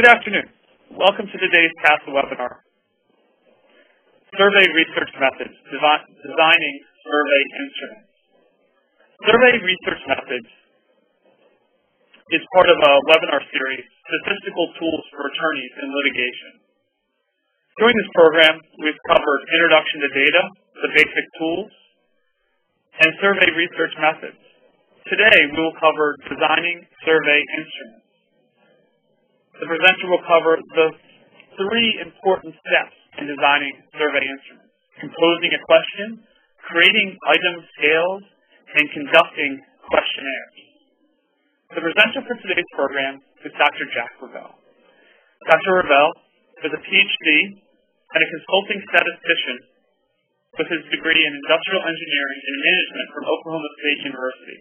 Good afternoon. Welcome to today's TASA webinar, Survey Research Methods, Designing Survey Instruments. Survey Research Methods is part of a webinar series, Statistical Tools for Attorneys in Litigation. During this program, we've covered Introduction to Data, the basic tools, and survey research methods. Today, we will cover designing survey instruments. The presenter will cover the three important steps in designing survey instruments. Composing a question, creating item scales, and conducting questionnaires. The presenter for today's program is Dr. Jack ReVelle. Dr. ReVelle is a PhD and a consulting statistician with his degree in industrial engineering and management from Oklahoma State University.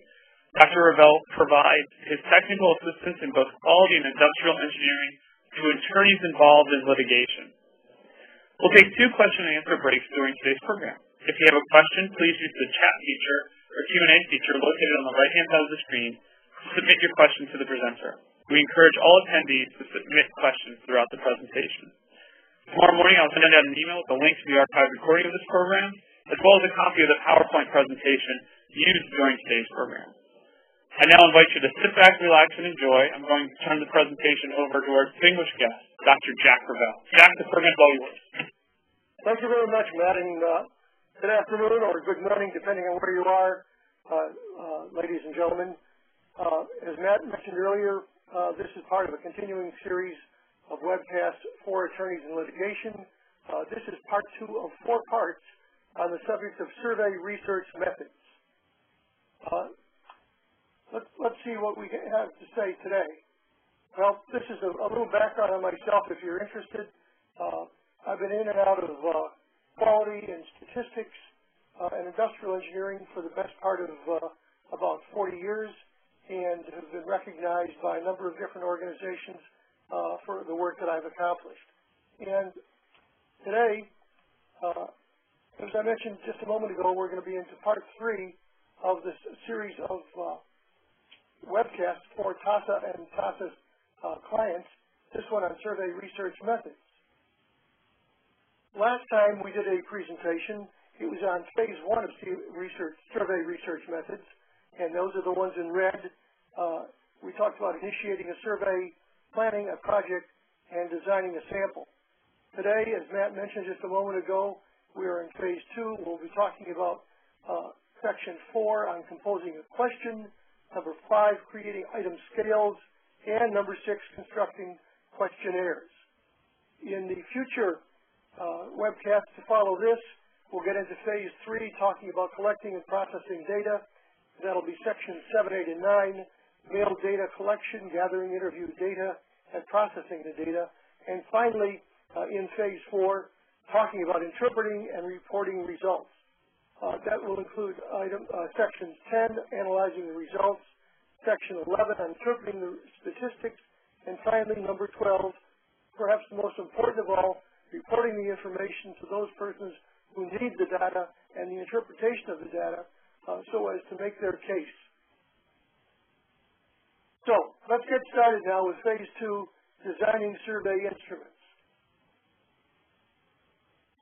Dr. ReVelle provides his technical assistance in both quality and industrial engineering to attorneys involved in litigation. We'll take two question and answer breaks during today's program. If you have a question, please use the chat feature or Q&A feature located on the right-hand side of the screen to submit your question to the presenter. We encourage all attendees to submit questions throughout the presentation. Tomorrow morning, I'll send out an email with a link to the archived recording of this program, as well as a copy of the PowerPoint presentation used during today's program. I now invite you to sit back, relax, and enjoy. I'm going to turn the presentation over to our distinguished guest, Dr. Jack ReVelle. Jack, the program is all yours. Thank you very much, Matt, and uh, good afternoon or good morning, depending on where you are, uh, uh, ladies and gentlemen. Uh, as Matt mentioned earlier, uh, this is part of a continuing series of webcasts for attorneys in litigation. Uh, this is part two of four parts on the subject of survey research methods. Let's, let's see what we have to say today. Well, this is a, a little background on myself if you're interested. Uh, I've been in and out of uh, quality and statistics uh, and industrial engineering for the best part of uh, about 40 years and have been recognized by a number of different organizations uh, for the work that I've accomplished. And today, uh, as I mentioned just a moment ago, we're going to be into part three of this series of webcasts for TASA and TASA's uh, clients, this one on survey research methods. Last time we did a presentation, it was on phase one of research, survey research methods, and those are the ones in red. Uh, we talked about initiating a survey planning a project, and designing a sample. Today, as Matt mentioned just a moment ago, we are in phase two. We'll be talking about uh, section four on composing a question, number five, creating item scales, and number six, constructing questionnaires. In the future uh, to follow this, we'll get into phase three, talking about collecting and processing data. That'll be sections seven, eight, and nine mail data collection, gathering interview data, and processing the data. And finally, uh, in phase four, talking about interpreting and reporting results. Uh, that will include item, uh, sections 10, analyzing the results, section 11, interpreting the statistics, and finally, number 12, perhaps the most important of all, reporting the information to those persons who need the data and the interpretation of the data uh, so as to make their case. So let's get started now with phase two, designing survey instruments.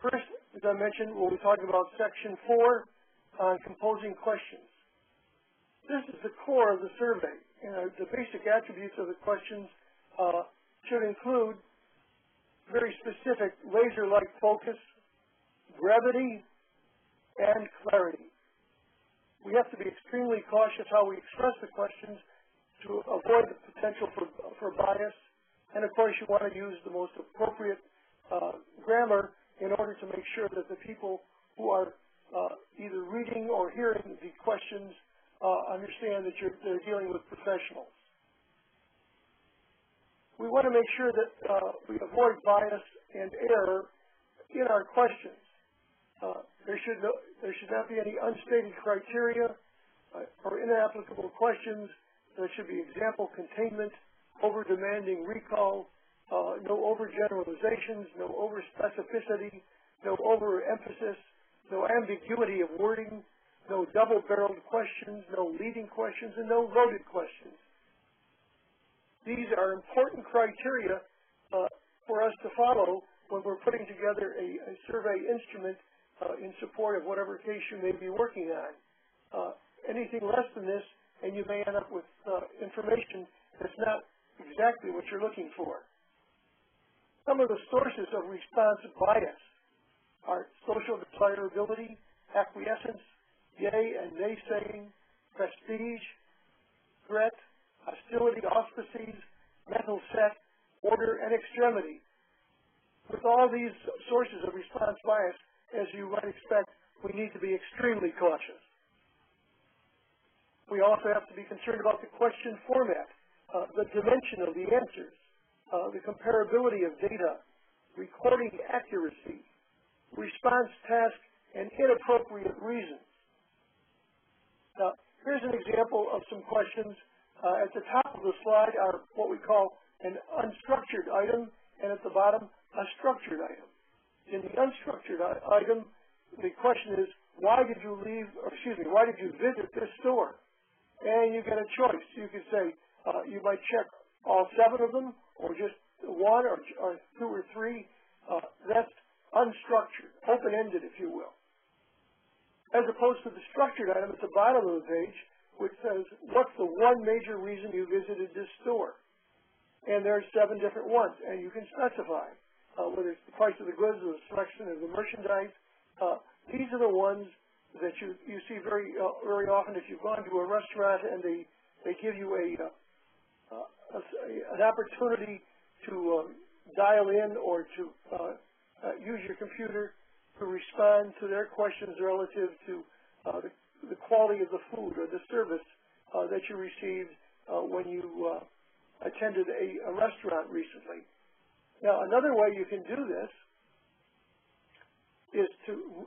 First, as I mentioned, we'll be talking about section four on composing questions. This is the core of the survey. and the basic attributes of the questions uh, should include very specific laser-like focus, brevity, and clarity. We have to be extremely cautious how we express the questions to avoid the potential for, for bias. And of course, you want to use the most appropriate uh, grammar in order to make sure that the people who are uh, either reading or hearing the questions uh, understand that you're they're dealing with professionals. We want to make sure that uh, we avoid bias and error in our questions. Uh, there should no, there should not be any unstated criteria uh, or inapplicable questions there should be example containment, over-demanding recall, uh, no overgeneralizations, no over-specificity, no over-emphasis, no ambiguity of wording, no double-barreled questions, no leading questions, and no loaded questions. These are important criteria uh, for us to follow when we're putting together a, a survey instrument uh, in support of whatever case you may be working on. Uh, anything less than this, and you may end up with uh, information that's not exactly what you're looking for. Some of the sources of response bias are social desirability, acquiescence, yay and naysaying, prestige, threat, hostility, auspices, mental set, order, and extremity. With all these sources of response bias, as you might expect, we need to be extremely cautious. We also have to be concerned about the question format, uh, the dimension of the answers, uh, the comparability of data, recording accuracy, response task, and inappropriate reasons. Now, here's an example of some questions. Uh, at the top of the slide are what we call an unstructured item, and at the bottom, a structured item. In the unstructured item, the question is, why did you leave, or excuse me, why did you visit this store? And you get a choice. You could say, uh, you might check all seven of them, or just one, or, or two or three. Uh, that's unstructured, open-ended, if you will. As opposed to the structured item at the bottom of the page, which says, what's the one major reason you visited this store? And there are seven different ones, and you can specify uh, whether it's the price of the goods or the selection of the merchandise. Uh, these are the ones that you, you see very uh, very often if you've gone to a restaurant and they, they give you a, uh, a, a an opportunity to um, dial in or to uh, uh, use your computer to respond to their questions relative to uh, the, the, quality of the food or the service uh, that you received uh, when you uh, attended a, a, restaurant recently. Now, another way you can do this is to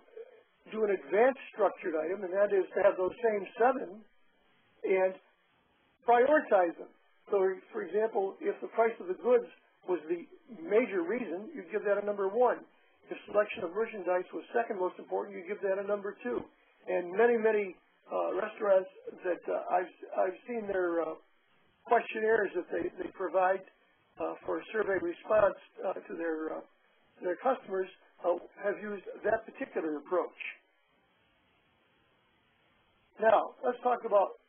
do an advanced structured item, and that is to have those same seven and prioritize them. So, for example, if the price of the goods was the major reason, you'd give that a number one. If selection of merchandise was second most important, you'd give that a number two. And many, many uh, restaurants that uh, I've, I've seen their uh, questionnaires that they, they provide uh, for survey response uh, to their, uh, their customers have used that particular approach. Now, let's talk about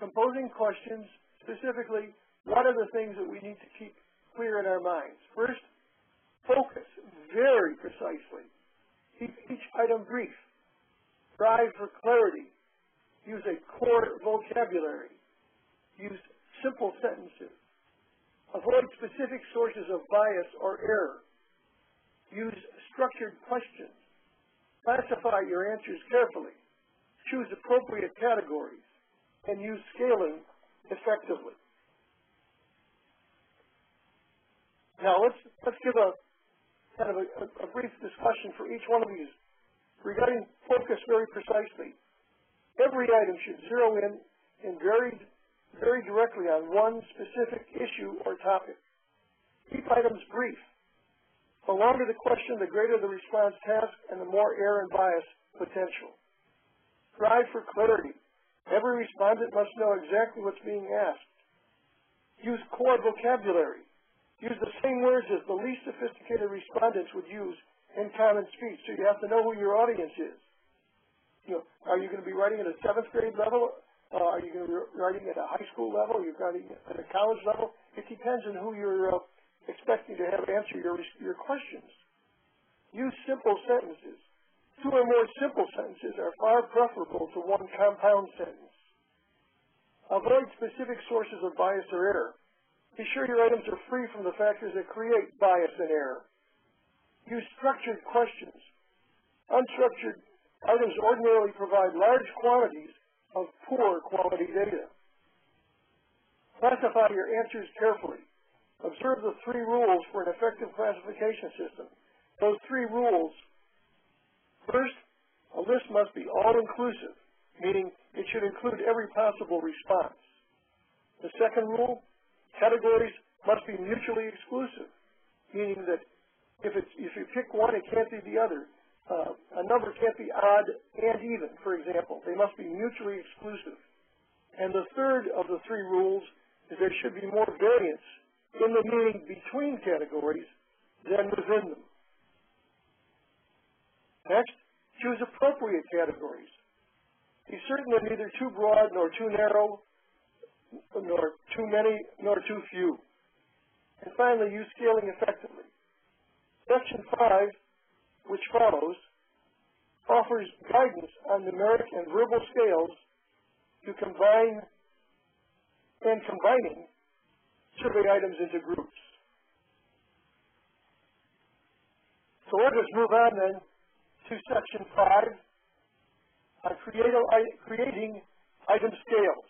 composing questions, specifically, what are the things that we need to keep clear in our minds. First, focus very precisely. Keep each item brief. Strive for clarity. Use a core vocabulary. Use simple sentences. Avoid specific sources of bias or error. Use structured questions. Classify your answers carefully. Choose appropriate categories. And use scaling effectively. Now let's let's give a kind of a, a, brief discussion for each one of these regarding focus very precisely. Every item should zero in and very very directly on one specific issue or topic. Keep items brief. The longer the question, the greater the response task and the more error and bias potential. Strive for clarity. Every respondent must know exactly what's being asked. Use core vocabulary. Use the same words as the least sophisticated respondents would use in common speech. So you have to know who your audience is. You know, are you going to be writing at a seventh grade level? Uh, are you going to be writing at a high school level? Are you writing at a college level? It depends on who you're uh, expecting to have answer your your questions. Use simple sentences. Two or more simple sentences are far preferable to one compound sentence. Avoid specific sources of bias or error. Be sure your items are free from the factors that create bias and error. Use structured questions. Unstructured items ordinarily provide large quantities of poor quality data. Classify your answers carefully. Observe the three rules for an effective classification system. Those three rules, first, a list must be all-inclusive, meaning it should include every possible response. The second rule, Categories must be mutually exclusive, meaning that if, if you pick one, it can't be the other. Uh, a number can't be odd and even, for example. They must be mutually exclusive. And the third of the three rules is there should be more variance in the meaning between categories than within them. Next, choose appropriate categories. Be certain they're neither too broad nor too narrow, nor too many nor too few. And finally, use scaling effectively. Section 5, which follows, offers guidance on numeric and verbal scales to combine and combining survey items into groups. So let us move on then to section five on creating item scales.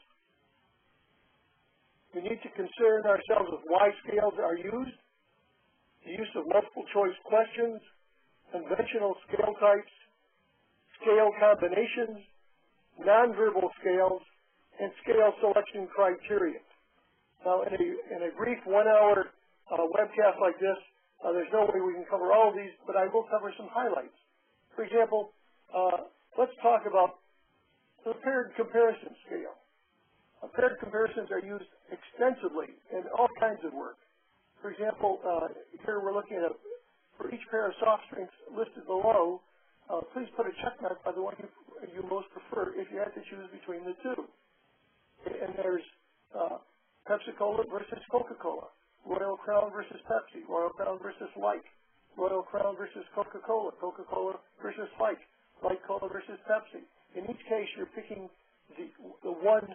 We need to concern ourselves with why scales are used, the use of multiple choice questions, conventional scale types, scale combinations, nonverbal scales, and scale selection criteria. Now, in a, in a brief one-hour uh, webcast like this, uh, there's no way we can cover all of these, but I will cover some highlights. For example, uh, let's talk about the paired comparison scale. Uh, paired comparisons are used extensively in all kinds of work. For example, uh, here we're looking at a, for each pair of soft drinks listed below, uh, please put a check mark by the one you, you most prefer if you had to choose between the two. And there's uh, Pepsi-Cola versus Coca-Cola, Royal Crown versus Pepsi, Royal Crown versus Light, Royal Crown versus Coca-Cola, Coca-Cola versus Light, Light Cola versus Pepsi. In each case, you're picking the, the one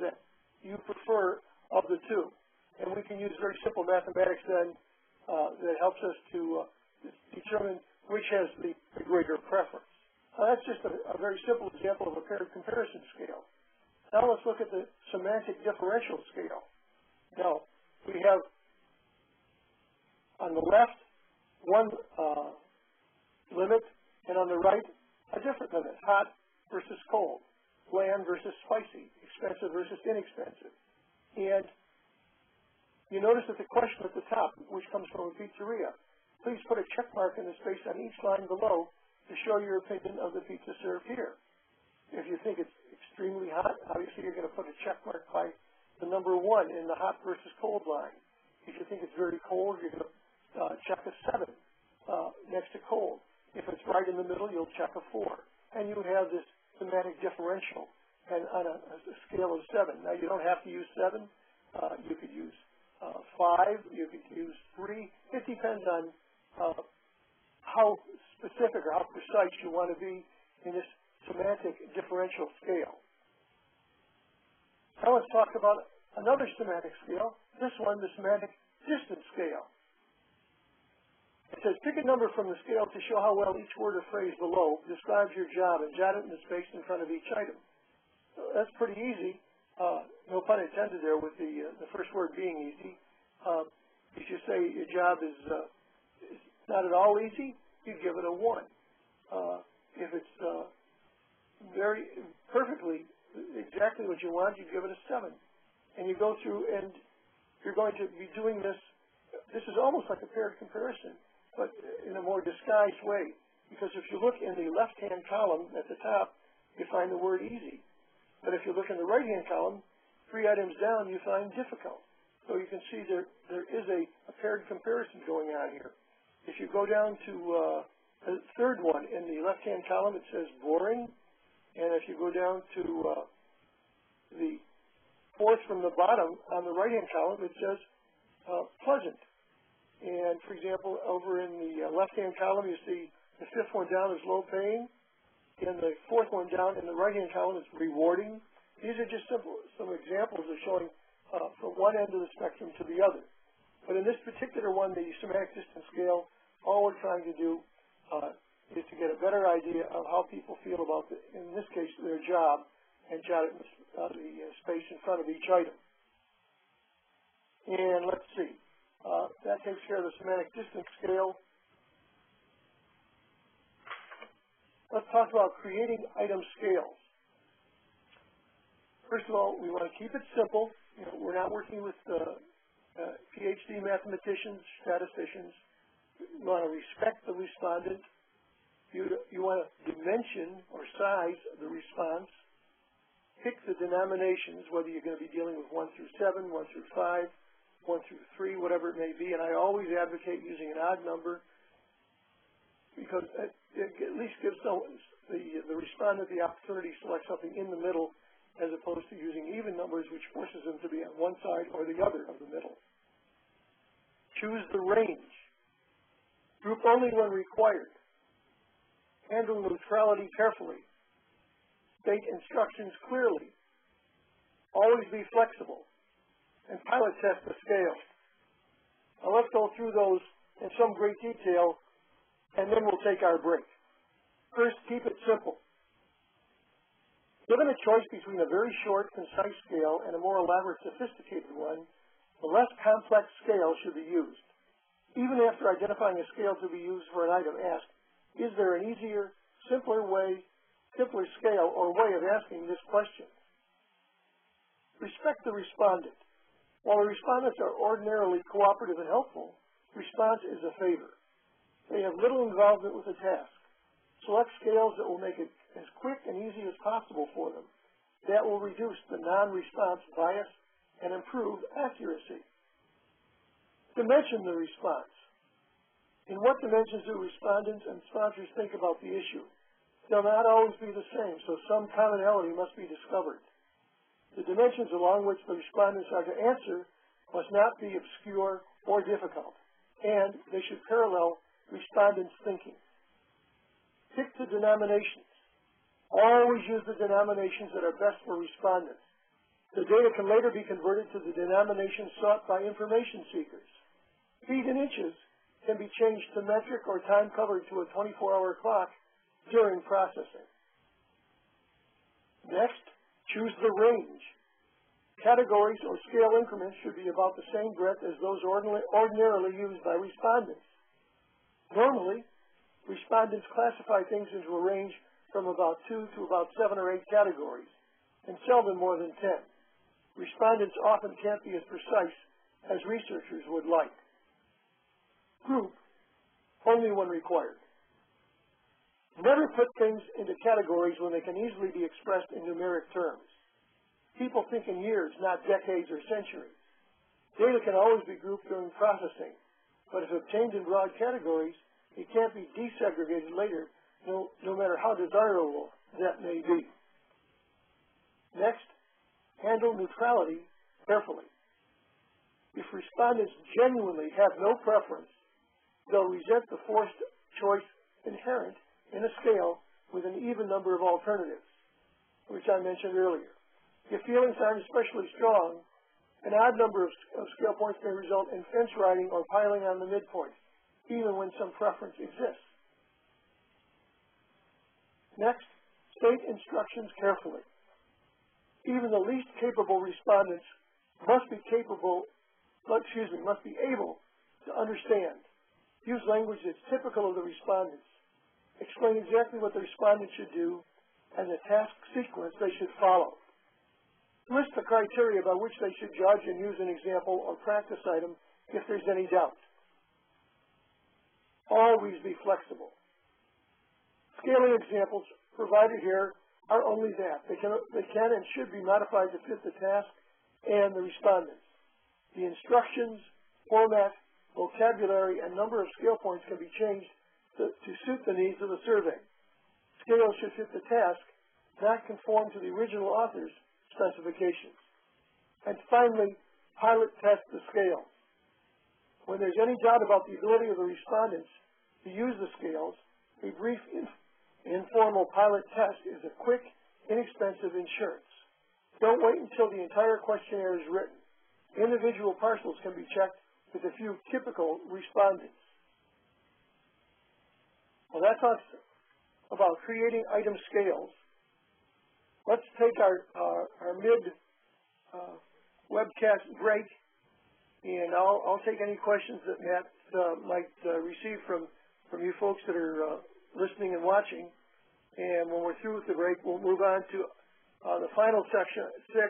that you prefer of the two. And we can use very simple mathematics then uh, that helps us to uh, determine which has the, the greater preference. That's just a, a very simple example of a paired comparison scale. Now let's look at the semantic differential scale. Now, we have on the left one uh, limit, and on the right a different limit, hot versus cold, bland versus spicy, expensive versus inexpensive. And you notice that the question at the top, which comes from a pizzeria, please put a check mark in the space on each line below to show your opinion of the pizza served here. If you think it's extremely hot, obviously you're going to put a check mark by the number one in the hot versus cold line. If you think it's very cold, you're going to uh, check a seven uh, next to cold. If it's right in the middle, you'll check a four. And you have this semantic differential and on a, a scale of seven. Now, you don't have to use seven. Uh, you could use uh, five. You could use three. It depends on uh, how specific or how precise you want to be in this semantic differential scale. Now let's talk about another semantic scale, this one, the semantic distance scale. It says pick a number from the scale to show how well each word or phrase below describes your job and jot it in the space in front of each item. So that's pretty easy. Uh, no pun intended there with the, uh, the first word being easy. Uh, if you say your job is, uh, is not at all easy, you give it a 1. Uh, if it's uh, very perfectly exactly what you want, you give it a seven. And you go through and you're going to be doing this. This is almost like a paired comparison, but in a more disguised way. Because if you look in the left-hand column at the top, you find the word easy. But if you look in the right-hand column, three items down, you find difficult. So you can see there, there is a, a paired comparison going on here. If you go down to uh, the third one in the left-hand column, it says boring. And if you go down to uh, the fourth from the bottom on the right-hand column, it says uh, pleasant. And for example, over in the uh, left-hand column, you see the fifth one down is low paying, and the fourth one down in the right-hand column is rewarding. These are just simple, some examples of showing uh, from one end of the spectrum to the other. But in this particular one, the semantic distance scale, all we're trying to do uh, is to get a better idea of how people feel about, the, in this case, their job, and jot it in the, uh, the uh, space in front of each item. And let's see, that takes care of the semantic distance scale. Let's talk about creating item scales. First of all, we want to keep it simple. You know, we're not working with uh, uh, PhD mathematicians, statisticians. We want to respect the respondent you, you want a dimension or size the response. Pick the denominations, whether you're going to be dealing with 1 through 7, 1 through 5, one through three, whatever it may be, and I always advocate using an odd number because it, at least gives the, the respondent the opportunity to select something in the middle as opposed to using even numbers which forces them to be on one side or the other of the middle. Choose the range. Group only when required. Handle neutrality carefully. State instructions clearly. Always be flexible. And pilot test the scale. Now let's go through those in some great detail and then we'll take our break. First, keep it simple. Given a choice between a very short, concise scale and a more elaborate, sophisticated one, the less complex scale should be used. Even after identifying a scale to be used for an item, ask, is there an easier, simpler way, simpler scale or way of asking this question? Respect the respondent. While the respondents are ordinarily cooperative and helpful, response is a favor. They have little involvement with the task. Select scales that will make it as quick and easy as possible for them. That will reduce the non-response bias and improve accuracy. Dimension the response. In what dimensions do respondents and sponsors think about the issue? They'll not always be the same, so some commonality must be discovered. The dimensions along which the respondents are to answer must not be obscure or difficult, and they should parallel respondents' thinking. Pick the denominations. Always use the denominations that are best for respondents. The data can later be converted to the denominations sought by information seekers. Feet and inches can be changed to metric or time covered to a 24-hour clock during processing. Next, choose the range. Categories or scale increments should be about the same breadth as those ordinarily used by respondents. Normally, respondents classify things into a range from about two to about seven or eight categories, and seldom more than ten. Respondents often can't be as precise as researchers would like. Group, only when required. Never put things into categories when they can easily be expressed in numeric terms. People think in years, not decades or centuries. Data can always be grouped during processing, but if obtained in broad categories, it can't be desegregated later, no, no matter how desirable that may be. Next, handle neutrality carefully. If respondents genuinely have no preference, they'll resent the forced choice inherent in a scale with an even number of alternatives, which I mentioned earlier. If feelings aren't especially strong, an odd number of, of scale points may result in fence riding or piling on the midpoint, even when some preference exists. Next, state instructions carefully. Even the least capable respondents must be capable, excuse me, must be able to understand. Use language that's typical of the respondents. Explain exactly what the respondent should do and the task sequence they should follow. List the criteria by which they should judge and use an example or practice item if there's any doubt. Always be flexible. Scaling examples provided here are only that. They can, they can and should be modified to fit the task and the respondents. The instructions, format, vocabulary, and number of scale points can be changed to, to suit the needs of the survey. Scales should fit the task, not conform to the original author's specifications. And finally, pilot test the scale. When there's any doubt about the ability of the respondents to use the scales, a brief in informal pilot test is a quick, inexpensive insurance. Don't wait until the entire questionnaire is written. Individual parcels can be checked with a few typical respondents. Well, that's talks about creating item scales let's take our, uh, our mid uh, webcast break, and I'll, I'll take any questions that Matt uh, might uh, receive from, from you folks that are uh, listening and watching. And when we're through with the break, we'll move on to uh, the final section, six,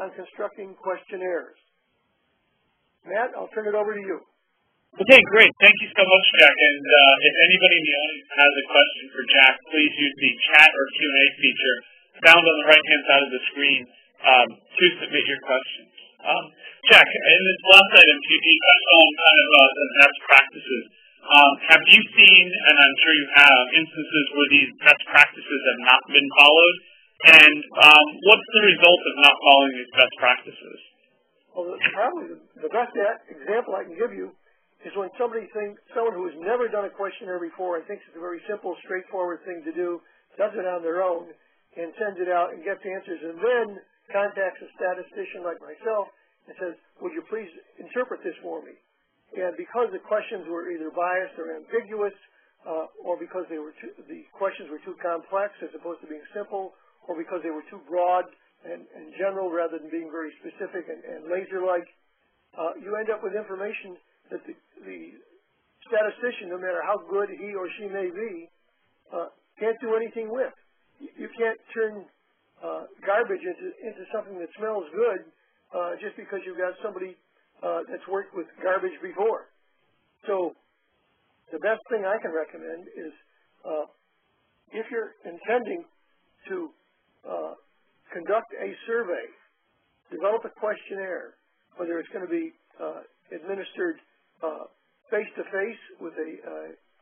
on constructing questionnaires. Matt, I'll turn it over to you. Okay, great. Thank you so much, Jack. And uh, if anybody in the audience has a question for Jack, please use the chat or Q&A feature found on the right-hand side of the screen um, to submit your questions. Um, Jack, in this last item, you, touched on kind of uh, the best practices. Um, have you seen, and I'm sure you have, instances where these best practices have not been followed? And um, what's the result of not following these best practices? Well, probably the best example I can give you is when somebody thinks, someone who has never done a questionnaire before and thinks it's a very simple, straightforward thing to do, does it on their own, and sends it out and gets answers, and then contacts a statistician like myself and says, would you please interpret this for me? And because the questions were either biased or ambiguous, uh, or because they were too, the questions were too complex as opposed to being simple, or because they were too broad and, and general rather than being very specific and, and laser-like, uh, you end up with information that the, the statistician, no matter how good he or she may be, uh, can't do anything with. You can't turn uh, garbage into, into something that smells good uh, just because you've got somebody uh, that's worked with garbage before. So the best thing I can recommend is uh, if you're intending to uh, conduct a survey, develop a questionnaire, whether it's going to be uh, administered face-to-face with a,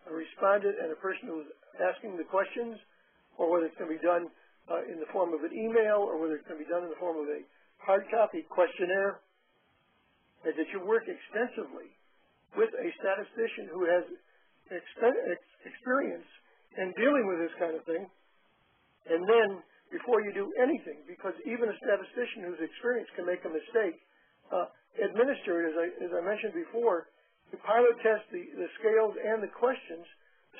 a respondent and a person who's asking the questions, or whether it's going to be done uh, in the form of an email or whether it's going to be done in the form of a hard copy questionnaire, is that you work extensively with a statistician who has experience in dealing with this kind of thing. And then, before you do anything, because even a statistician who's experienced can make a mistake, uh, administer it, as I, as I mentioned before, to pilot test the, the scales and the questions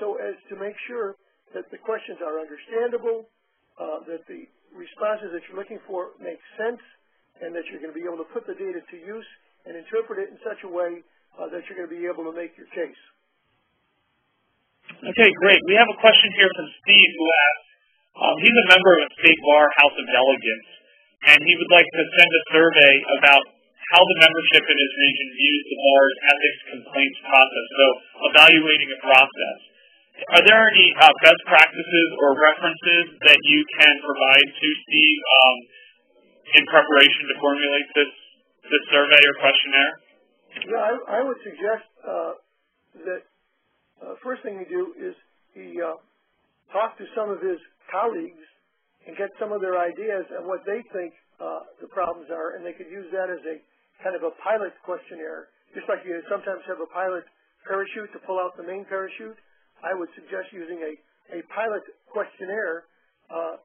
so as to make sure that the questions are understandable, uh, that the responses that you're looking for make sense and that you're going to be able to put the data to use and interpret it in such a way uh, that you're going to be able to make your case. Okay, great. We have a question here from Steve who asks, um, he's a member of a state bar House of Delegates, and he would like to send a survey about how the membership in his region views process, so evaluating a process. Are there any uh, best practices or references that you can provide to Steve um, in preparation to formulate this, this survey or questionnaire? Yeah, I, I would suggest uh, that uh, first thing you do is he uh, talk to some of his colleagues and get some of their ideas and what they think uh, the problems are, and they could use that as a kind of a pilot questionnaire, just like you sometimes have a pilot parachute to pull out the main parachute. I would suggest using a, a pilot questionnaire uh,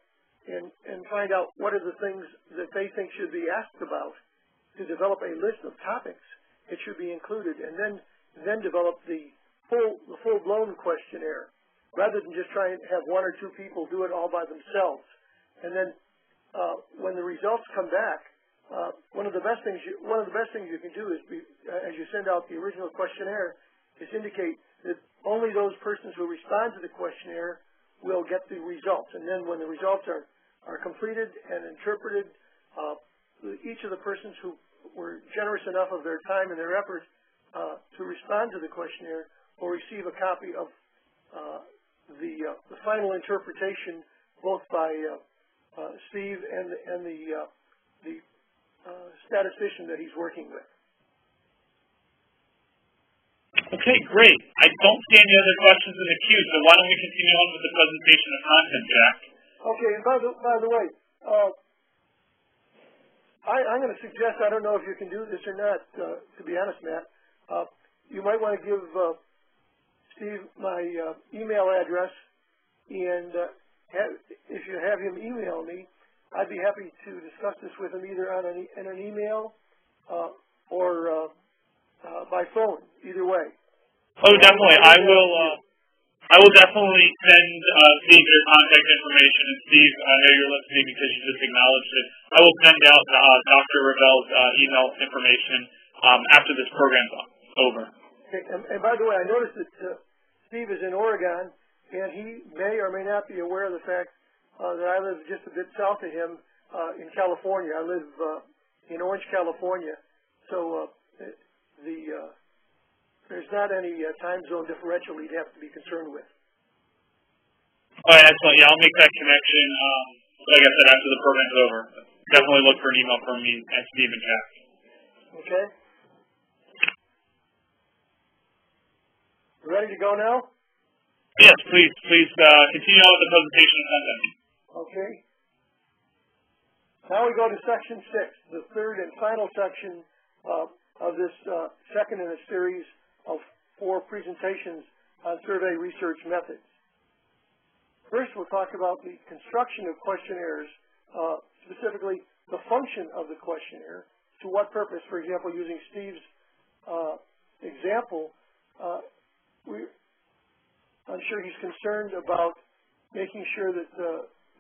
and, and find out what are the things that they think should be asked about to develop a list of topics that should be included and then then develop the full the full blown questionnaire rather than just try and have one or two people do it all by themselves. And then uh, when the results come back, uh, one of the best things you, one of the best things you can do is be, uh, as you send out the original questionnaire is indicate that only those persons who respond to the questionnaire will get the results. And then when the results are, are completed and interpreted, uh, each of the persons who were generous enough of their time and their effort uh, to respond to the questionnaire will receive a copy of uh, the, uh, the final interpretation both by uh, uh, Steve and, and the, the statistician that he's working with. Okay, great. I don't see any other questions in the queue, so why don't we continue on with the presentation of content, Jack? Okay, and by the, by the way, uh, I, am going to suggest, I don't know if you can do this or not, uh, to be honest, Matt, uh, you might want to give uh, Steve my uh, email address, and uh, have, if you have him email me, I'd be happy to discuss this with him either on an, e in an email or uh, by phone, either way. Oh, definitely. I will. Uh, I will definitely send uh, Steve your contact information. And Steve, I know you're listening because you just acknowledged it. I will send out uh, Dr. ReVelle's uh, email information um, after this program's over. Okay. And, and by the way, I noticed that uh, Steve is in Oregon, and he may or may not be aware of the fact uh, that I live just a bit south of him uh, in California. I live uh, in Orange, California. So uh, the uh, there's not any uh, time zone differential he'd have to be concerned with. All right, excellent. Yeah, I'll make that connection. Um, like I said, after the program's over, definitely look for an email from me and Steve and Jack. Okay? Ready to go now? Yes, please, please uh, continue on with the presentation and content. Okay. Now we go to section six, the third and final section uh, of this uh, second in a series of four presentations on survey research methods. First, we'll talk about the construction of questionnaires, uh, specifically the function of the questionnaire, to what purpose. For example, using Steve's uh, example, uh, we, I'm sure he's concerned about making sure that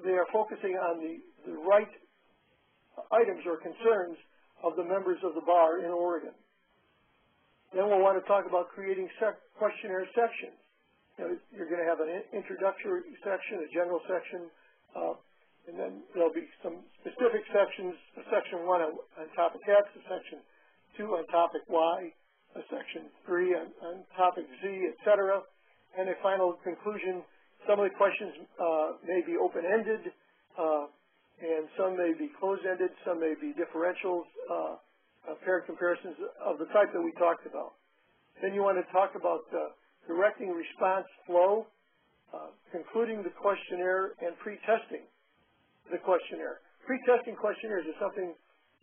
they are focusing on the, the right items or concerns of the members of the bar in Oregon. Then we'll want to talk about creating sec questionnaire sections. You know, you're going to have an introductory section, a general section, uh, and then there'll be some specific sections, a section one on, on topic X, a section two on topic Y, a section three on, on topic Z, et cetera, and a final conclusion. Some of the questions uh, may be open-ended, uh, and some may be closed-ended, some may be differentials, uh, uh, paired comparisons of the type that we talked about. Then you want to talk about directing response flow, uh, concluding the questionnaire, and pre-testing the questionnaire. Pre-testing questionnaires is something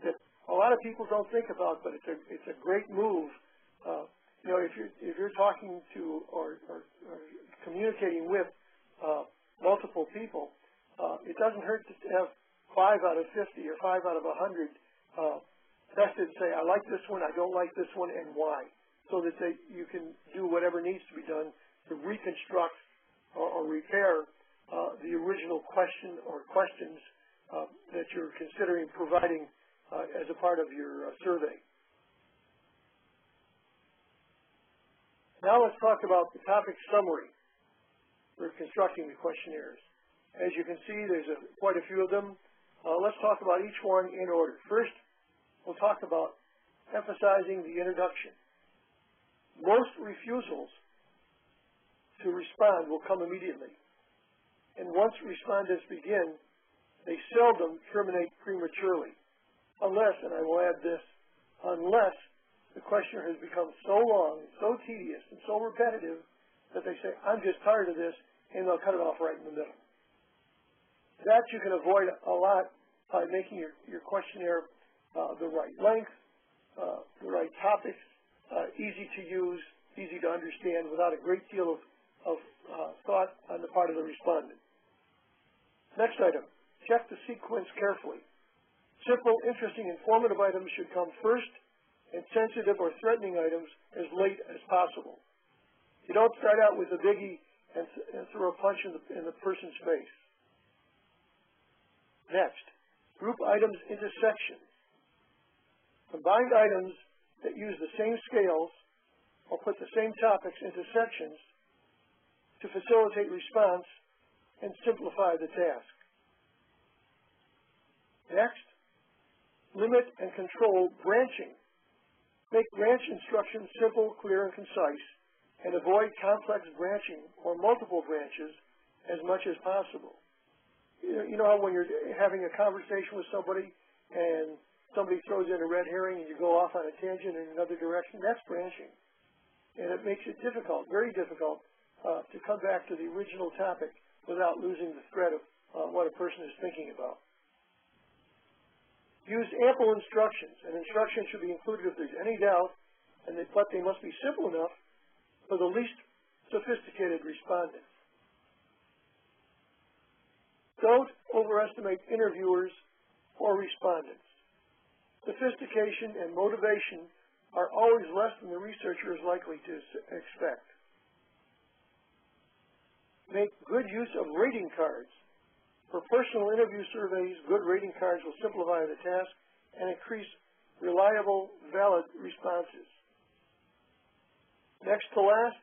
that a lot of people don't think about, but it's a it's a great move. Uh, you know, if you're if you're talking to or, or, or communicating with uh, multiple people, uh, it doesn't hurt to have five out of 50 or five out of 100 uh, tested say, I like this one, I don't like this one, and why, so that they, you can do whatever needs to be done to reconstruct or, or repair uh, the original question or questions uh, that you're considering providing uh, as a part of your uh, survey. Now let's talk about the topic summary for constructing the questionnaires. As you can see, there's a, quite a few of them. Uh, let's talk about each one in order. First, we'll talk about emphasizing the introduction. Most refusals to respond will come immediately. And once respondents begin, they seldom terminate prematurely. Unless, and I will add this, unless the questioner has become so long, so tedious, and so repetitive that they say, I'm just tired of this, and they'll cut it off right in the middle. That you can avoid a lot by making your, your questionnaire uh, the right length, uh, the right topics, uh, easy to use, easy to understand without a great deal of, of uh, thought on the part of the respondent. Next item, check the sequence carefully. Simple, interesting, informative items should come first and sensitive or threatening items as late as possible. You don't start out with a biggie and, and throw a punch in the, in the person's face. Next, group items into sections. Combined items that use the same scales or put the same topics into sections to facilitate response and simplify the task. Next, limit and control branching. Make branch instructions simple, clear, and concise, and avoid complex branching or multiple branches as much as possible you know, how when you're having a conversation with somebody and somebody throws in a red herring and you go off on a tangent in another direction, that's branching. And it makes it difficult, very difficult, uh, to come back to the original topic without losing the thread of uh, what a person is thinking about. Use ample instructions, and instructions should be included if there's any doubt, and they, but they must be simple enough for the least sophisticated respondent. Don't overestimate interviewers or respondents. Sophistication and motivation are always less than the researcher is likely to expect. Make good use of rating cards. For personal interview surveys, good rating cards will simplify the task and increase reliable, valid responses. Next to last,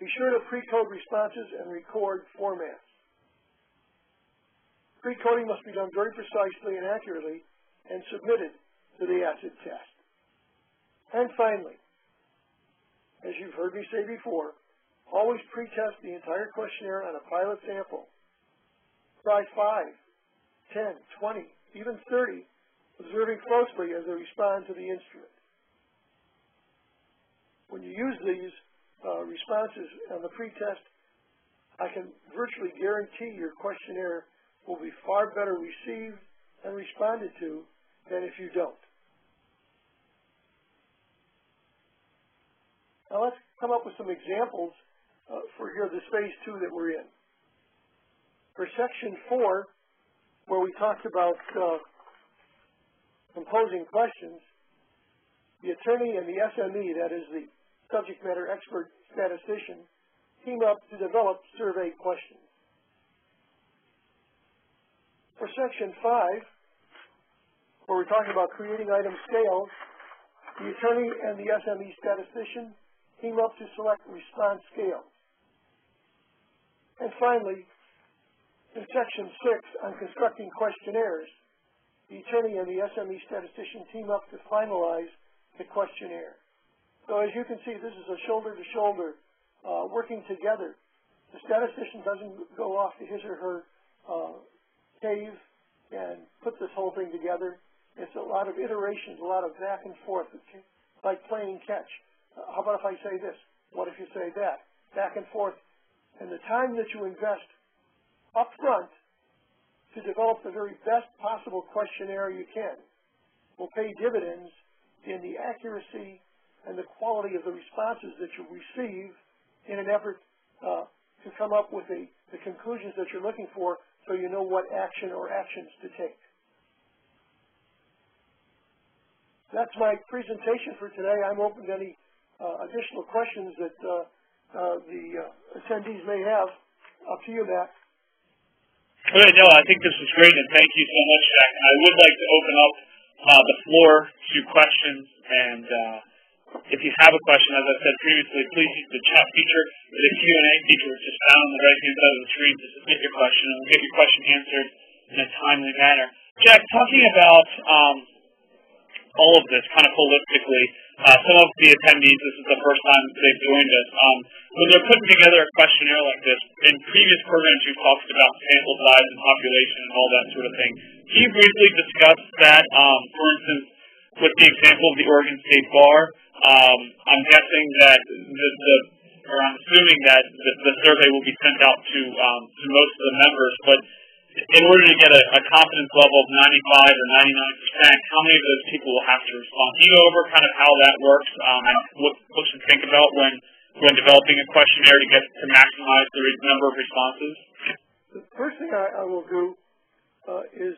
be sure to pre-code responses and record formats. Pre-coding must be done very precisely and accurately and submitted to the acid test. And finally, as you've heard me say before, always pre-test the entire questionnaire on a pilot sample. Try 5, 10, 20, even 30, observing closely as they respond to the instrument. When you use these uh, responses on the pretest, I can virtually guarantee your questionnaire will be far better received and responded to than if you don't. Now let's come up with some examples uh, for here this phase two that we're in. For section four, where we talked about uh, composing questions, the attorney and the SME, that is the subject matter expert statistician, team up to develop survey questions. For section five, where we're talking about creating item scales, the attorney and the SME statistician team up to select response scales. And finally, in section six on constructing questionnaires, the attorney and the SME statistician team up to finalize the questionnaire. So as you can see, this is a shoulder-to-shoulder uh, working together. The statistician doesn't go off to his or her uh, cave and put this whole thing together. It's a lot of iterations, a lot of back and forth, it's like playing catch. Uh, how about if I say this? What if you say that? Back and forth. And the time that you invest up front to develop the very best possible questionnaire you can will pay dividends in the accuracy and the quality of the responses that you receive in an effort uh, to come up with a, the conclusions that you're looking for so you know what action or actions to take. That's my presentation for today. I'm open to any uh, additional questions that uh, uh, the uh, attendees may have. Up to you, Matt. No, I think this was great, and thank you so much, Jack. I would like to open up uh, the floor to questions, and if you have a question, as I said previously, please use the chat feature or the Q&A feature, is found on the right-hand side of the screen to submit your question, and we'll get your question answered in a timely manner. Jack, talking about um, all of this kind of holistically, uh, some of the attendees, this is the first time they've joined us. Um, when they're putting together a questionnaire like this, in previous programs you've talked about sample size and population and all that sort of thing. Can you briefly discuss that? Um, for instance, with the example of the Oregon State Bar, um, I'm guessing that the, the or I'm assuming that the, the survey will be sent out to um, to most of the members, but in order to get a, a confidence level of 95 or 99 percent, how many of those people will have to respond? Do you go over kind of how that works um, and what folks should think about when when developing a questionnaire to get to maximize the number of responses? The first thing I, I will do uh, is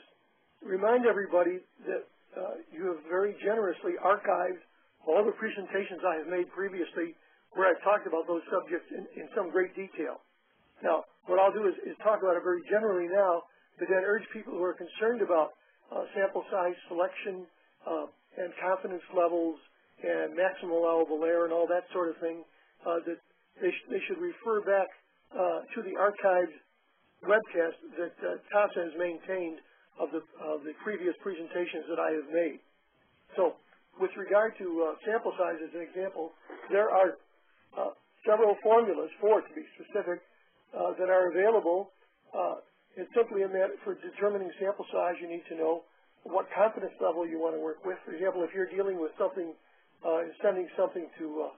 remind everybody that uh, you have very generously archived all the presentations I have made previously where I've talked about those subjects in, in some great detail. Now, what I'll do is, is, talk about it very generally now, but then urge people who are concerned about uh, sample size selection uh, and confidence levels and maximum allowable error and all that sort of thing, uh, that they, sh they, should refer back uh, to the archived webcast that uh, TASA has maintained of the, of the previous presentations that I have made. So, with regard to uh, sample size as an example, there are several formulas, four to be specific, uh, that are available. Uh, it's simply a matter for determining sample size. You need to know what confidence level you want to work with. For example, if you're dealing with something, uh, sending something to uh,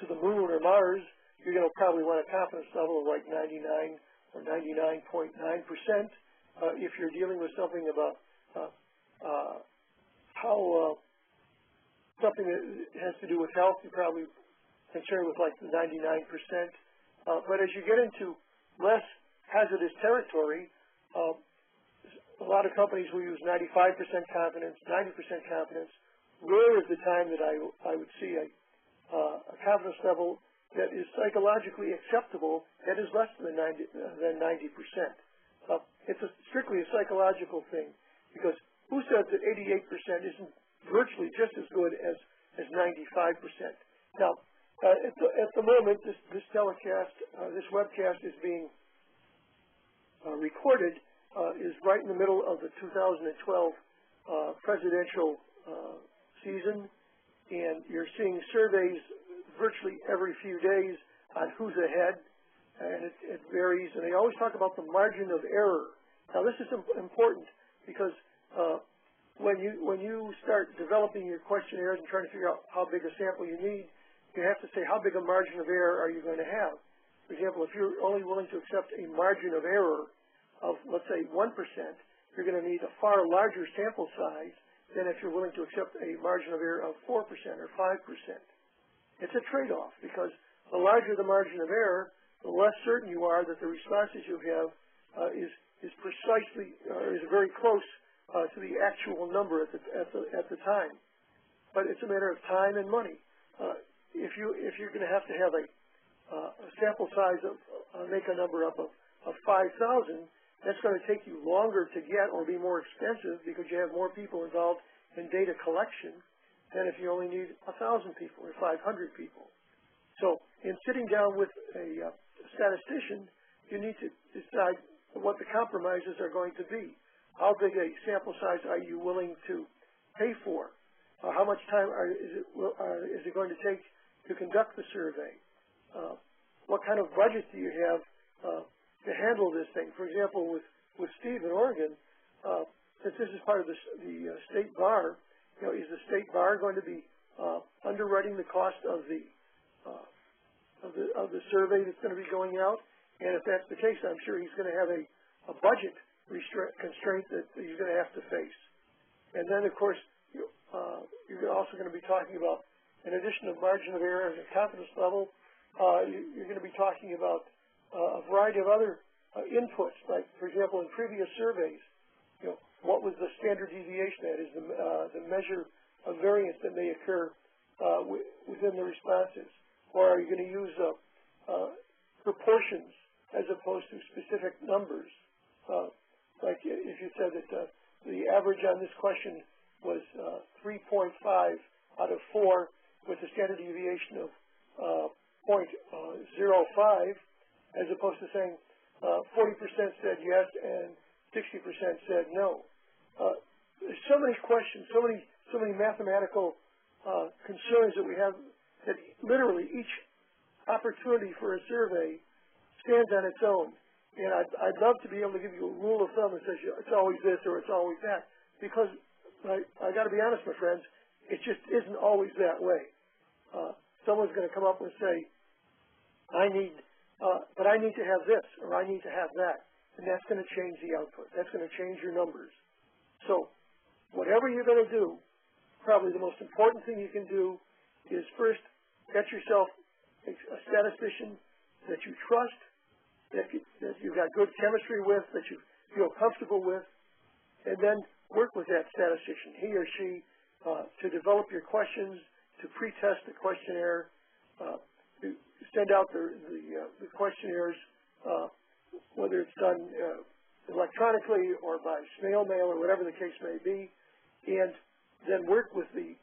to the moon or Mars, you're going to probably want a confidence level of like 99 or 99.9 percent. Uh, if you're dealing with something about uh, how something that has to do with health, you're probably concerned with like 99 percent. but as you get into less hazardous territory, uh, a lot of companies will use 95% confidence, 90% confidence. Rare is the time that I, I would see a, uh, a confidence level that is psychologically acceptable that is less than 90, uh, than 90%. Uh, it's a, strictly a psychological thing because who says that 88% isn't virtually just as good as, as 95%? Now, uh, at, the, at, the, moment, this, this telecast, uh, this webcast is being uh, recorded, uh, is right in the middle of the 2012 uh, presidential uh, season, and you're seeing surveys virtually every few days on who's ahead, and it, it varies. And they always talk about the margin of error. Now, this is important because uh, when you when you start developing your questionnaires and trying to figure out how big a sample you need, you have to say how big a margin of error are you going to have. For example, if you're only willing to accept a margin of error of, let's say, 1%, you're going to need a far larger sample size than if you're willing to accept a margin of error of 4% or 5%. It's a trade-off because the larger the margin of error, the less certain you are that the responses you have uh, is is precisely or is very close uh, to the actual number at the at the at the time. But it's a matter of time and money. Uh, if you if you're going to have to have a, uh, a sample size of uh, make a number up of of 5,000, that's going to take you longer to get or be more expensive because you have more people involved in data collection than if you only need a 1,000 people or 500 people. So in sitting down with a uh, statistician, you need to decide what the compromises are going to be. How big a sample size are you willing to pay for? Uh, how much time are, is, it, uh, is it going to take to conduct the survey? Uh, what kind of budget do you have uh, to handle this thing? For example, with, with Steve in Oregon, uh, since this is part of the, the uh, state bar, you know, is the state bar going to be underwriting the cost of the of the of the survey that's going to be going out? And if that's the case, I'm sure he's going to have a, a budget constraint that he's going to have to face. And then, of course, you, uh, you're also going to be talking about, in addition to margin of error and confidence level, uh, you, are going to be talking about uh, a variety of other uh, inputs. Like, for example, in previous surveys, you know, what was the standard deviation? That is the, uh, the measure of variance that may occur uh, within the responses. Or are you going to use proportions as opposed to specific numbers. Uh, like if you said that uh, the average on this question was uh, 3.5 out of 4 with a standard deviation of uh, uh, 0.05, as opposed to saying 40% uh, said yes and 60% said no. there's so many questions, so many, so many mathematical concerns that we have that literally each opportunity for a survey stands on its own. And I'd, I'd love to be able to give you a rule of thumb that says it's always this or it's always that. Because I, I got to be honest, my friends, it just isn't always that way. Uh, someone's going to come up and say, I need, uh, but I need to have this or I need to have that. And that's going to change the output. That's going to change your numbers. So whatever you're going to do, probably the most important thing you can do is first get yourself a statistician that you trust that, you, that you've got good chemistry with, that you feel comfortable with, and then work with that statistician, he or she, uh, to develop your questions, to pre-test the questionnaire, uh, to send out the, the, uh, the questionnaires, uh, whether it's done uh, electronically or by snail mail or whatever the case may be, and then work with the,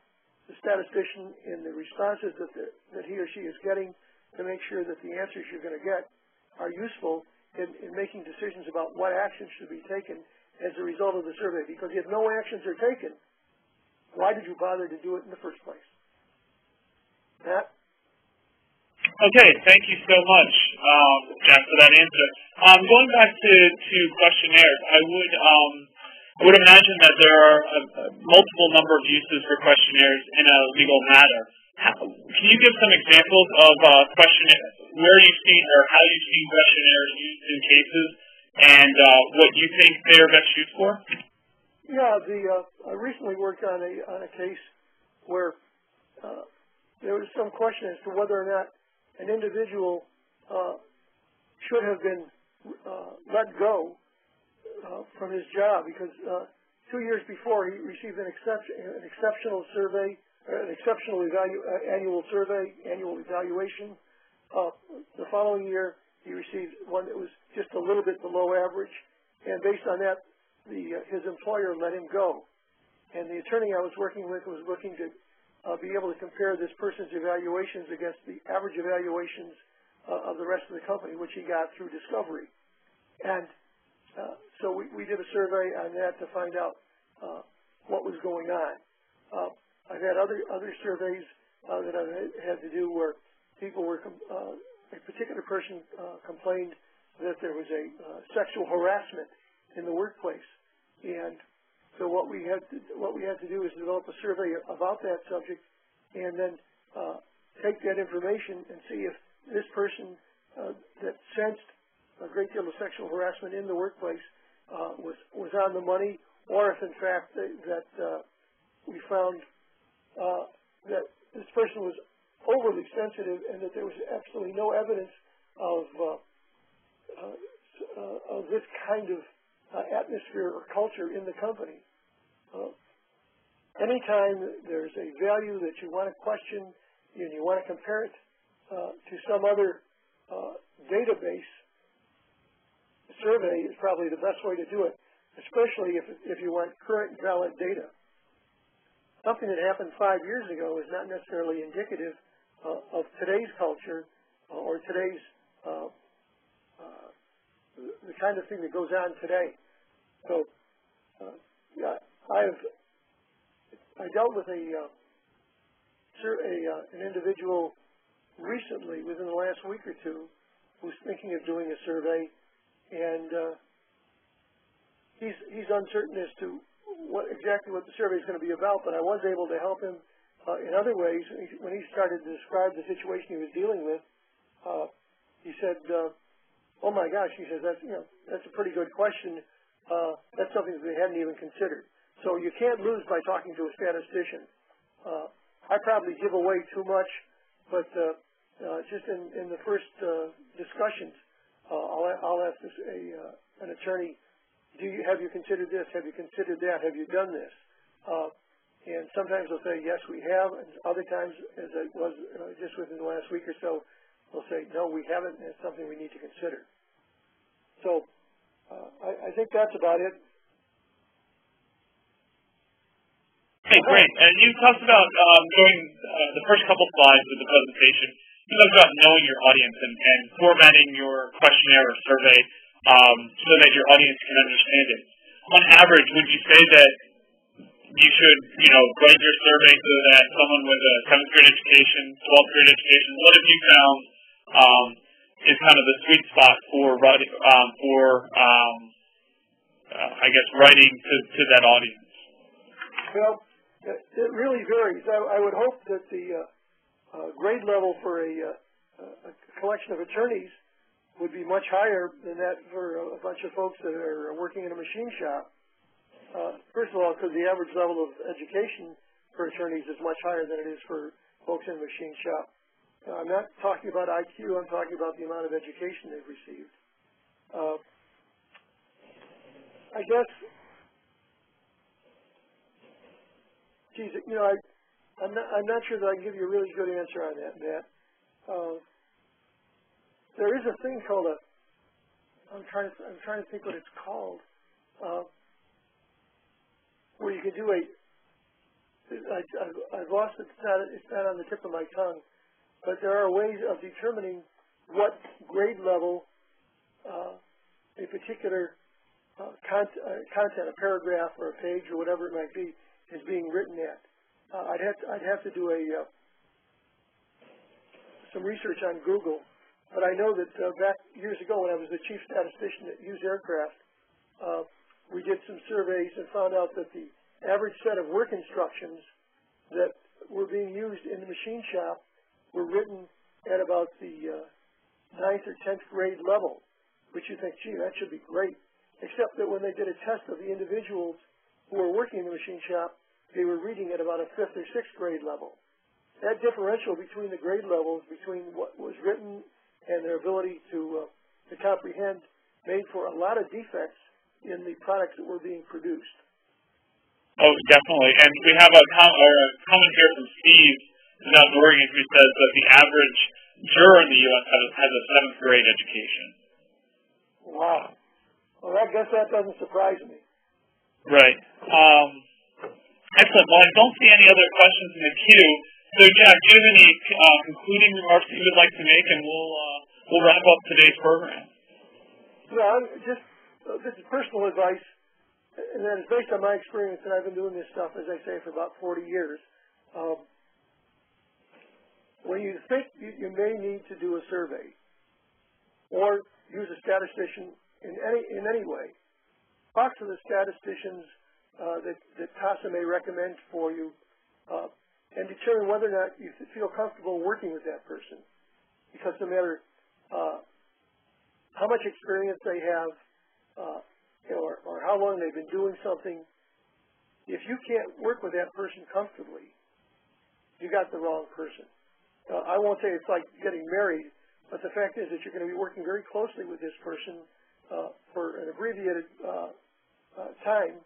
the statistician in the responses that, the, that he or she is getting to make sure that the answers you're going to get are useful in, in making decisions about what actions should be taken as a result of the survey. Because if no actions are taken, why did you bother to do it in the first place? Matt? Okay, thank you so much, um, Jack, for that answer. Um, going back to, to questionnaires, I would um, I would imagine that there are a, a multiple number of uses for questionnaires in a legal matter. How, can you give some examples of uh, questionnaires, where you've seen or how you've seen questionnaires used in cases, and uh, what you think they are best used for? Yeah, the uh, I recently worked on a on a case where uh, there was some question as to whether or not an individual uh, should have been uh, let go uh, from his job because uh, two years before he received an, exception, an exceptional survey an exceptional evalu uh, annual survey, annual evaluation. Uh, the following year, he received one that was just a little bit below average, and based on that, the, uh, his employer let him go. And the attorney I was working with was looking to uh, be able to compare this person's evaluations against the average evaluations uh, of the rest of the company, which he got through discovery. And uh, so we, we, did a survey on that to find out what was going on. I've had other other surveys uh, that I've had to do where people were uh, a particular person uh, complained that there was a uh, sexual harassment in the workplace, and so what we had to, what we had to do is develop a survey about that subject, and then uh, take that information and see if this person uh, that sensed great deal of sexual harassment in the workplace uh, was was on the money, or if in fact that, that uh, we found uh, that this person was overly sensitive and that there was absolutely no evidence of uh, uh, of this kind of uh, atmosphere or culture in the company. Anytime there's a value that you want to question and you want to compare it to some other database, survey is probably the best way to do it, especially if, if you want current valid data. Something that happened five years ago is not necessarily indicative uh, of today's culture uh, or today's uh, uh, the kind of thing that goes on today. So, uh, yeah, I've I dealt with a, uh, a an individual recently, within the last week or two, who's thinking of doing a survey, and uh, he's he's uncertain as to what exactly what the survey is going to be about. But I was able to help him uh, in other ways. When he started to describe the situation he was dealing with, uh, he said, uh, "Oh my gosh," he says, "That's you know that's a pretty good question. Uh, that's something that they hadn't even considered." So you can't lose by talking to a statistician. Uh, I probably give away too much, but uh, uh, just in, in the first uh, discussions, I'll, I'll ask this, a, uh, an attorney, do you, have you considered this? Have you considered that? Have you done this? Uh, and sometimes they'll say, yes, we have. And other times, as it was uh, just within the last week or so, they'll say, no, we haven't, and it's something we need to consider. So uh, I, I think that's about it. Okay, great. And you talked about um, during uh, the first couple slides of the presentation, you talked about knowing your audience and, and formatting your questionnaire or survey um, so that your audience can understand it. On average, would you say that you should, you know, write your survey so that someone with a seventh grade education, 12th grade education, what have you found um, is kind of the sweet spot for writing, um, for, um, uh, I guess, writing to, to that audience? Well, it really varies. I, I would hope that the uh, uh, grade level for a, uh, a collection of attorneys would be much higher than that for a, bunch of folks that are working in a machine shop. Uh, first of all, because the average level of education for attorneys is much higher than it is for folks in a machine shop. I'm not talking about IQ, I'm talking about the amount of education they've received. Uh, I guess geez, you know, I, I'm not, I'm not sure that I can give you a really good answer on that, Matt. Uh, there is a thing called a, I'm trying to, I'm trying to think what it's called, uh, where you can do a, I, I've, lost it, it's not, it's not on the tip of my tongue, but there are ways of determining what grade level uh, a particular uh, uh, content, a paragraph or a page or whatever it might be, is being written at. Uh, I'd have to, do a uh, some research on Google, but I know that uh, back years ago when I was the chief statistician at Hughes Aircraft, uh, we did some surveys and found out that the average set of work instructions that were being used in the machine shop were written at about the uh, ninth or tenth grade level, which you think, gee, that should be great. Except that when they did a test of the individuals who were working in the machine shop, they were reading at about a fifth or sixth grade level. That differential between the grade levels, between what was written and their ability to, uh, to comprehend, made for a lot of defects in the products that were being produced. Oh, definitely. And we have a, com- a comment here from Steve in Mount Oregon who says that the average juror in the U.S. has, has a seventh grade education. Wow. Well, I guess that doesn't surprise me. Right. Um, Excellent. Well, I don't see any other questions in the queue. So, Jack, do you have any uh, concluding remarks you would like to make, and we'll uh, we'll wrap up today's program. Yeah, just uh, this is personal advice, and that is based on my experience, and I've been doing this stuff, as I say, for about 40 years. Um, when you think you, you may need to do a survey or use a statistician in any in any way, talk to the statisticians uh, that, that TASA may recommend for you. Uh, and determine whether or not you feel comfortable working with that person. Because no matter uh, how much experience they have, uh, you know, or, or how long they've been doing something, if you can't work with that person comfortably, you got the wrong person. Uh, I won't say it's like getting married, but the fact is that you're going to be working very closely with this person uh, for an abbreviated uh, uh, time,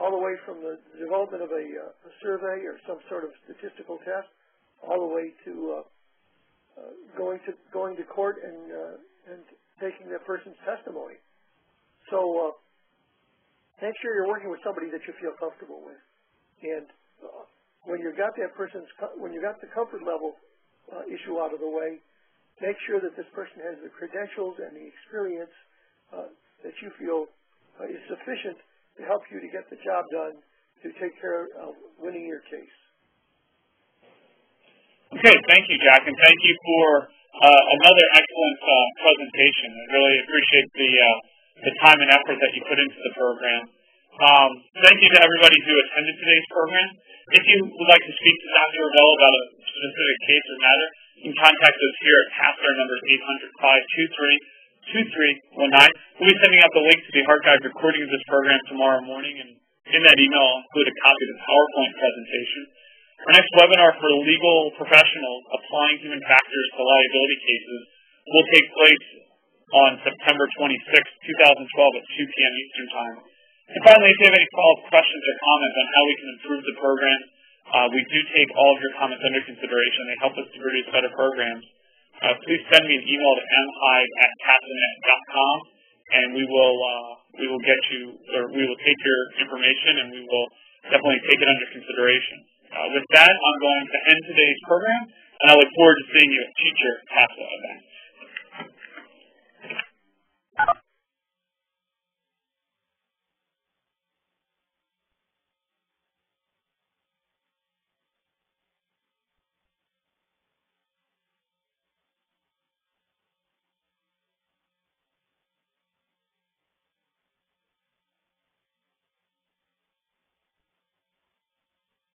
all the way from the development of a, uh, a, survey or some sort of statistical test, all the way to uh, uh, going to going to court and and taking that person's testimony. So make sure you're working with somebody that you feel comfortable with, and when you got that person's when you got the comfort level issue out of the way, make sure that this person has the credentials and the experience uh, that you feel uh, is sufficient to help you to get the job done to take care of winning your case. Okay, thank you, Jack, and thank you for uh, another excellent uh, presentation. I really appreciate the uh, the time and effort that you put into the program. Um, thank you to everybody who attended today's program. If you would like to speak to Dr. ReVelle about a specific case or matter, you can contact us here at TASA number 800 2319. We'll be sending out the link to the archived recording of this program tomorrow morning, and in that email I'll include a copy of the PowerPoint presentation. Our next webinar for legal professionals applying human factors to liability cases will take place on September 26, 2012 at 2 p.m. Eastern Time. And finally, if you have any follow-up questions or comments on how we can improve the program, uh, we do take all of your comments under consideration. They help us to produce better programs uh, please send me an email to mhive at tasanet.com, and we will uh, we will get you or we will take your information and we will definitely take it under consideration. Uh, with that, I'm going to end today's program, and I look forward to seeing you at future TASA events.